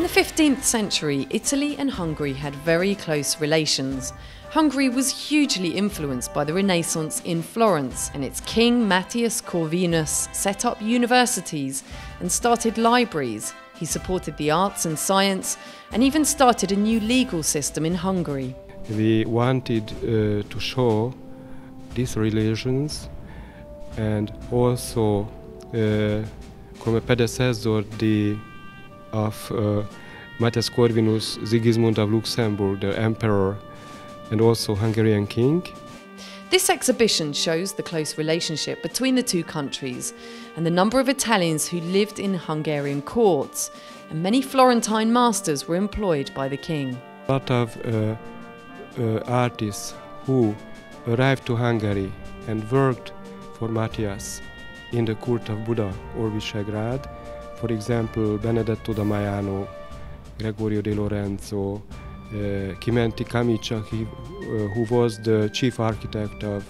In the 15th century, Italy and Hungary had very close relations. Hungary was hugely influenced by the Renaissance in Florence, and its king Matthias Corvinus set up universities and started libraries. He supported the arts and science and even started a new legal system in Hungary. We wanted uh, to show these relations and also uh, come predecessor the, of uh, Matthias Corvinus Sigismund of Luxembourg, the emperor and also Hungarian king. This exhibition shows the close relationship between the two countries and the number of Italians who lived in Hungarian courts, and many Florentine masters were employed by the king. A lot of uh, uh, artists who arrived to Hungary and worked for Matthias in the court of Buda or Visegrad, for example, Benedetto da Maiano, Gregorio de Lorenzo, uh, Chimenti Camicia, he, uh, who was the chief architect of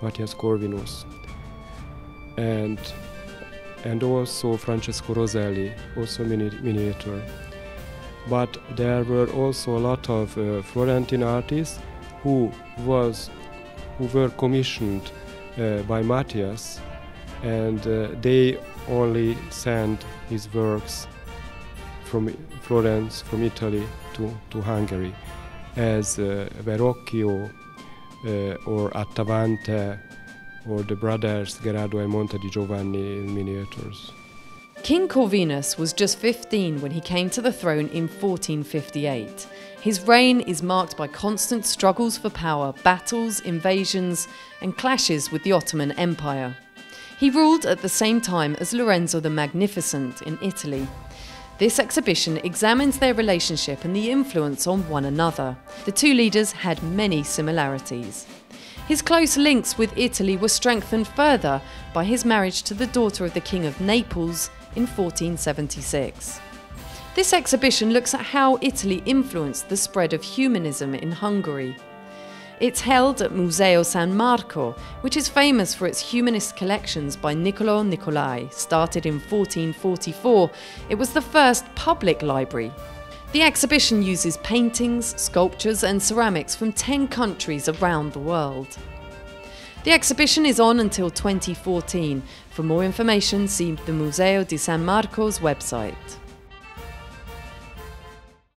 Matthias Corvinus, and and also Francesco Roselli, also mini miniature. But there were also a lot of uh, Florentine artists who was who were commissioned by Matthias, and uh, they only sent his works from Florence, from Italy to, to Hungary, as uh, Verrocchio uh, or Attavante or the brothers Gerardo and Monte di Giovanni in miniatures. King Corvinus was just 15 when he came to the throne in 1458. His reign is marked by constant struggles for power, battles, invasions, and clashes with the Ottoman Empire. He ruled at the same time as Lorenzo the Magnificent in Italy. This exhibition examines their relationship and the influence on one another. The two leaders had many similarities. His close links with Italy were strengthened further by his marriage to the daughter of the King of Naples in 1476. This exhibition looks at how Italy influenced the spread of humanism in Hungary. It's held at Museo San Marco, which is famous for its humanist collections by Niccolò Niccoli. Started in 1444, it was the first public library. The exhibition uses paintings, sculptures, and ceramics from 10 countries around the world. The exhibition is on until 2014. For more information, see the Museo di San Marco's website.